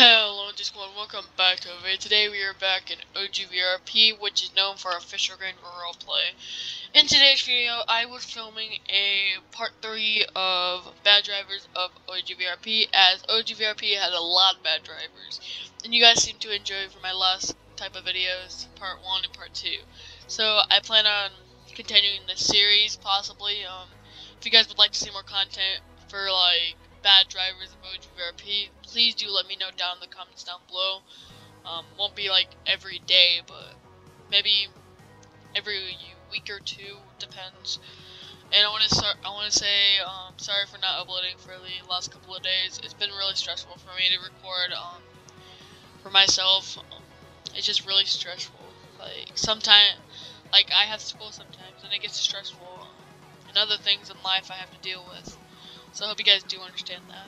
Hello, Discord. Welcome back to a. Today we are back in OGVRP, which is known for official Grand roleplay. In today's video, I was filming a part 3 of bad drivers of OGVRP, as OGVRP had a lot of bad drivers. And you guys seem to enjoy from my last type of videos, part 1 and part 2. So I plan on continuing this series, possibly. Um, if you guys would like to see more content for, like, bad drivers emoji OGVRP, please do let me know down in the comments down below. Um, won't be like every day, but maybe every week or two, depends. And I want to start. I want to say um, sorry for not uploading for the last couple of days. It's been really stressful for me to record um, for myself. Um, it's just really stressful. Like sometimes, like I have school sometimes, and it gets stressful. And other things in life I have to deal with. So I hope you guys do understand that.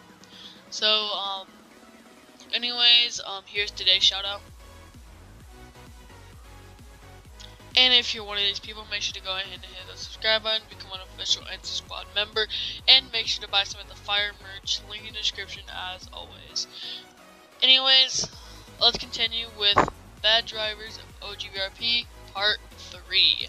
So, um, anyways, um, here's today's shout out. And if you're one of these people, make sure to go ahead and hit the subscribe button, become an official NZ Squad member, and make sure to buy some of the fire merch, link in the description as always. Anyways, let's continue with Bad Drivers of OGVRP Part 3.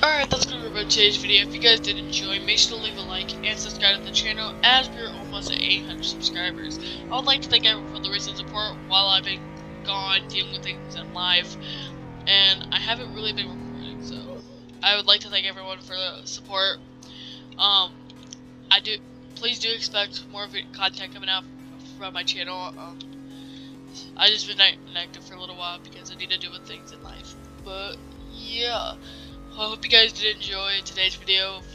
Alright, that's gonna be about today's video. If you guys did enjoy, make sure to leave a like and subscribe to the channel as we're almost at 800 subscribers. I would like to thank everyone for the recent support while I've been gone dealing with things in life. And I haven't really been recording, so I would like to thank everyone for the support. Um, I do, please do expect more of content coming out from my channel. Um, I just been inactive for a little while because I need to deal with things in life. But yeah. I hope you guys did enjoy today's video of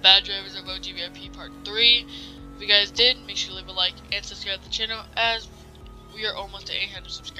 Bad Drivers of OGVRP Part 3. If you guys did, make sure to leave a like and subscribe to the channel as we are almost at 800 subscribers.